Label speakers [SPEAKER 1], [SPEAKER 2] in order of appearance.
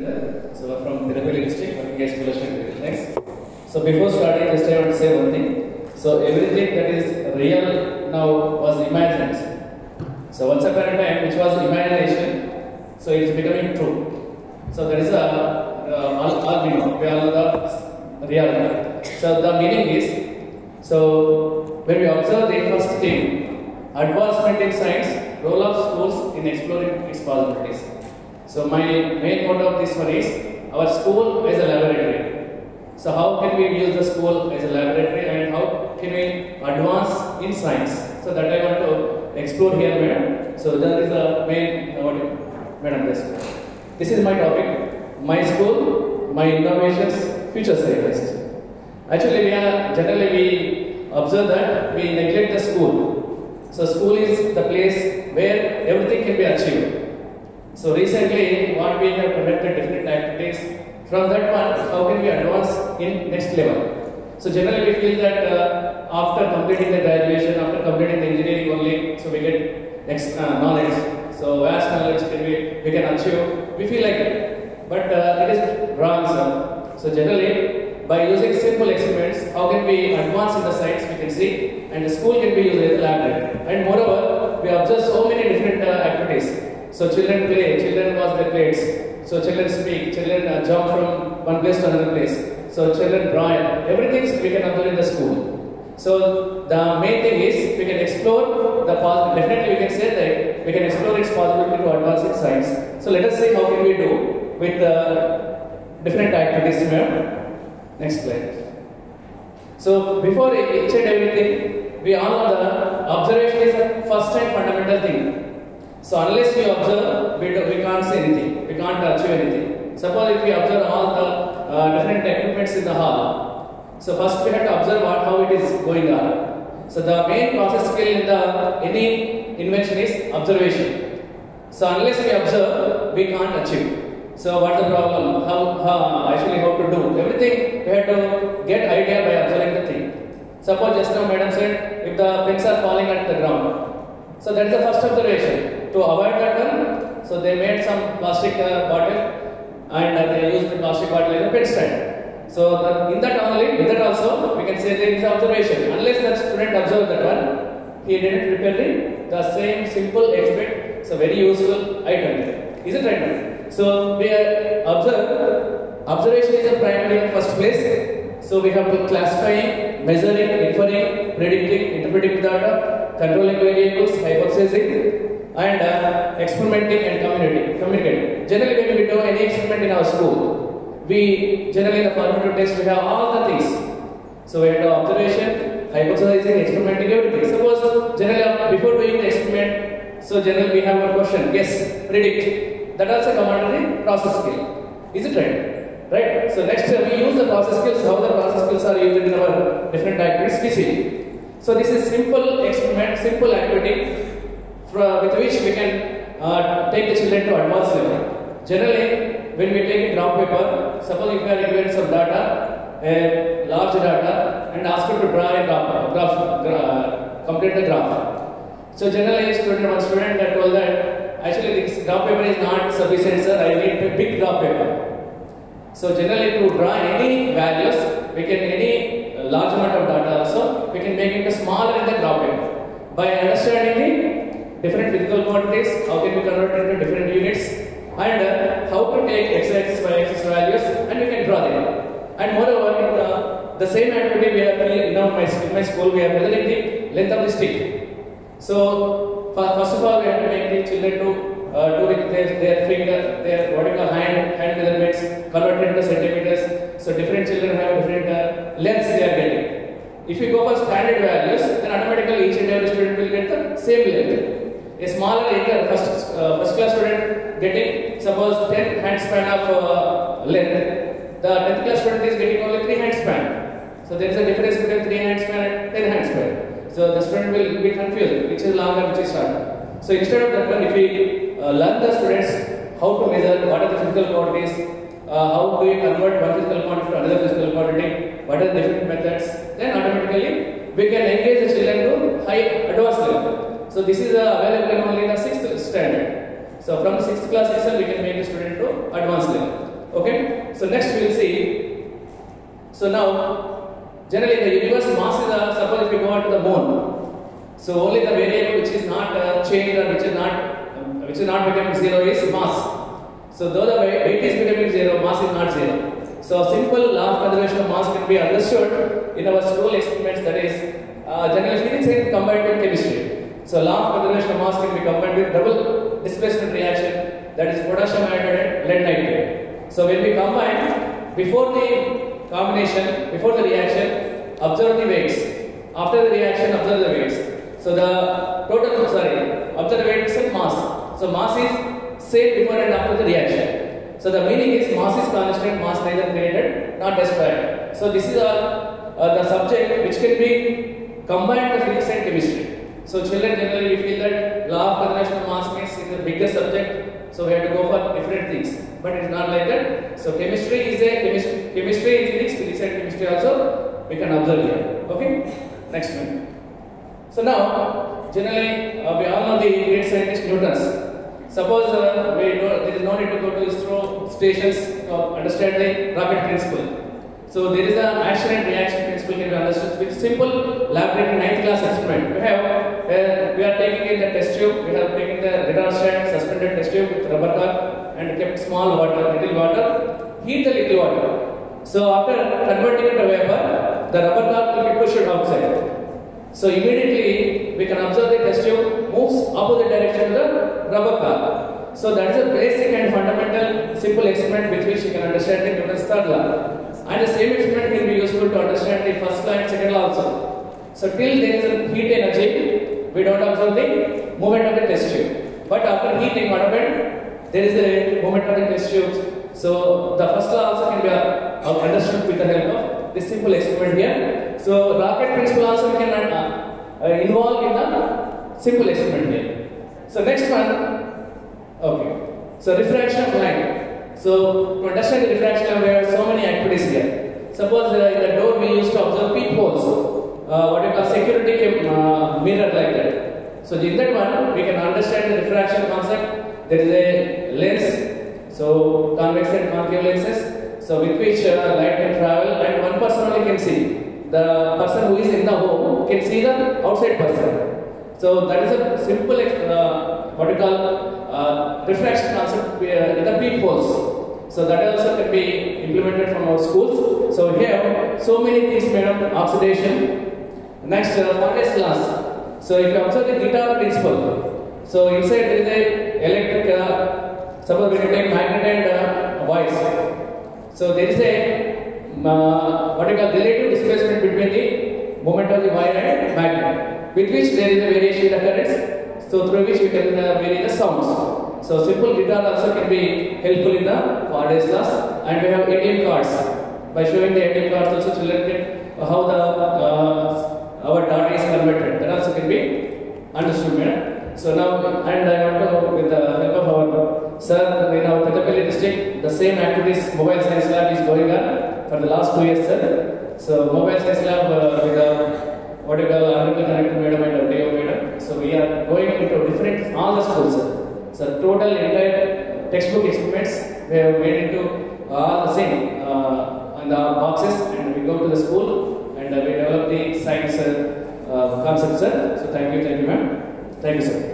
[SPEAKER 1] So from Tirupati district, as Kulashan Next. So before starting, just I want to say one thing. So everything that is real now was imagined. So once upon a time, which was imagination, so it is becoming true. So there is a uh, all, all we know, we all the reality. So the meaning is, so when we observe the first thing, advancement in science, role of schools in exploring its possibilities. So my main motto of this one is our school is a laboratory. So how can we use the school as a laboratory and how can we advance in science? So that I want to explore here, madam. So that is the main what, madam. This is my topic. My school, my innovations, future scientist. Actually, we are generally we observe that we neglect the school. So school is the place where everything can be achieved. So recently, what we have conducted different activities. From that one, how can we advance in next level? So generally, we feel that uh, after completing the graduation, after completing the engineering only, so we get next uh, knowledge. So vast knowledge can we we can achieve. We feel like it, but uh, it is wrong, sir. So generally, by using simple experiments, how can we advance in the science? We can see, and the school can be used as a laboratory. And moreover, we observe so many different uh, activities. So children play, children wash their plates. So children speak, children uh, jump from one place to another place. So children draw. Everything we can observe in the school. So the main thing is we can explore the definitely we can say that we can explore its possibility to advance in science. So let us see how can we do with uh, different activities. Ma'am. Next slide. So before each and everything, we all know the observation is the first and fundamental thing. So unless we observe, we, we can't see anything. We can't achieve anything. Suppose if we observe all the uh, different equipments in the hall. So first we have to observe what, how it is going on. So the main process skill in the any invention is observation. So unless we observe, we can't achieve. So what's the problem? How, how actually how to do everything? We have to get idea by observing the thing. Suppose just now Madam said, if the pins are falling at the ground, so that is the first observation. To avoid that one, so they made some plastic uh, bottle and uh, they used the plastic bottle as a pen stand. So in that only, in that also, we can say there is observation. Unless the student observed that one, he didn't prepare the, the same simple expect, so very useful item. Is it right? So we observe, observation is a primary first place. So we have to classifying, measuring, inferring, predicting, interpreting data, controlling variables, hypothesizing, and uh, experimenting and communicating. communicating. Generally, when we do any experiment in our school, we generally in the formative test we have all the things. So we have the observation, hypothesizing, experimenting, everything. Suppose generally uh, before doing the experiment, so generally we have a question, guess, predict. That also the process skill. Is it right? Right. So next uh, we use the process skills. How the process skills are used in our different activities we see. So this is simple experiment, simple activity with which we can uh, take the children to advanced level. Generally, when we take a graph paper, suppose if we are given some data, a large data, and ask you to draw a graph, graph gra- complete the graph. So generally, student one student that told that actually this graph paper is not sufficient, sir. I need a big graph paper. So generally, to draw any values, we can any large amount of data also, we can make it smaller in the graph paper by understanding the different physical quantities, how can we convert it into different units, and uh, how to take x axis, y axis values, and we can draw them. And moreover, in the, the same activity we you know, my, in my school, we are measuring the length of the stick. So fir- first of all, we have to make the children to uh, do with their, their finger, their what you call hand hand measurements, convert into centimeters. So different children have different uh, lengths they are getting. If you go for standard values, then automatically each and every student will get the same length. A smaller younger first uh, first class student getting suppose 10 hand span of uh, length, the 10th class student is getting only 3 hand span. So there is a difference between 3 hand span and 10 hand span. So the student will be confused which is longer, which is shorter. So instead of that one, if we uh, learn the students how to measure, what are the physical quantities, uh, how do we convert one physical quantity to another physical quantity, what are the different methods, then automatically we can engage the children to high advanced level. So this is available only in the sixth standard. So from sixth class itself we can make the student to advanced level. Okay. So next we will see. So now, generally the universe mass is uh, suppose if we go to the moon. So only the variable which is not uh, changed or which is not um, which is not becoming zero is mass. So though the weight is becoming zero, mass is not zero. So a simple law of conservation of mass can be understood in our school experiments that is uh, generally physics and combined with chemistry. So law of conservation of mass can be combined with double displacement reaction that is potassium iodide and lead nitrate. So when we combine before the combination, before the reaction, observe the weights. After the reaction, observe the weights. So the total, sorry, observe the weights and mass. So mass is same before and after the reaction. So the meaning is mass is constant, mass neither created, nor destroyed. So this is uh, the subject which can be combined with physics and chemistry. So children generally we feel that law of conservation of mass is the bigger subject, so we have to go for different things. But it's not like that. So chemistry is a chemistry, chemistry is physics, physics and chemistry also we can observe here. Okay. Next one. So now, generally, uh, we all know the great scientist Newton's. Suppose uh, we there is no need to go to ISRO stations to understand the rocket principle. So there is a action and reaction principle can be understood with simple laboratory ninth class experiment. We have uh, we are taking in the test tube. We have taken the stand suspended test tube with rubber cup and kept small water, little water, heat the little water. So after converting it to vapor, the rubber cup will be pushed outside. So immediately we can observe the test tube moves opposite direction to the rubber car. So that is a basic and fundamental simple experiment with which you can understand the Newton's third law. And the same experiment can be useful to understand the first law and second law also. So till there is a heat energy, we don't observe the movement of the test tube. But after heating, what happened? There is a movement of the test tubes. So the first law also can be uh, understood with the help of this simple experiment here. So rocket principle also we can uh, uh, involve in the simple experiment here. So next one, okay. So refraction of light. So to understand the refraction we have so many activities here. Suppose uh, in the door we used to observe peepholes, uh, what you security cam- uh, mirror like that. So in that one we can understand the refraction concept. There is a lens, so convex and concave lenses. So with which uh, light can travel and one person only can see the person who is in the home can see the outside person. So that is a simple uh, what you call uh, refraction concept uh, in the peepholes. So that also can be implemented from our schools. So here so many things made of oxidation. Next, uh, Faraday's glass. So if you observe the guitar principle, so inside there is a electric. Uh, suppose when take magnet and uh, voice. So there is a uh, what you call relative displacement between the moment of the wire and magnet, with which there is a variation in the currents, so through which we can uh, vary the sounds. So simple guitar also can be helpful in the Faraday's laws, and we have ATM cards. By showing the ATM cards, also children can uh, how the uh, our data is converted. That also can be understood. So now, and I to, with the help of our sir, in our Peddapalli district, the same activities mobile science lab is going on for the last two years, sir. So mobile science lab uh, with the what you call Honorable Collector Madam and Deo Madam. So we are going into different all the schools, sir. So total entire textbook experiments we have made into all the same uh, the boxes, and we go to the school and we develop the science uh, concepts, sir. So thank you, thank you, ma'am. Thank you, sir.